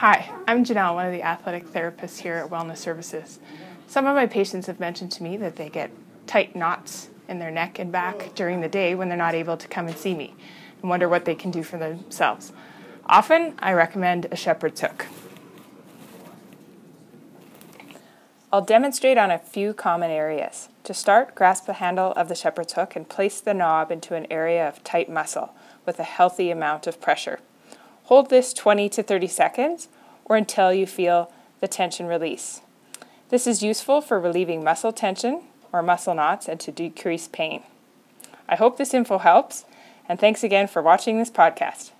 Hi, I'm Janelle, one of the athletic therapists here at Wellness Services. Some of my patients have mentioned to me that they get tight knots in their neck and back during the day when they're not able to come and see me and wonder what they can do for themselves. Often, I recommend a shepherd's hook. I'll demonstrate on a few common areas. To start, grasp the handle of the shepherd's hook and place the knob into an area of tight muscle with a healthy amount of pressure. Hold this 20 to 30 seconds or until you feel the tension release. This is useful for relieving muscle tension or muscle knots and to decrease pain. I hope this info helps, and thanks again for watching this podcast.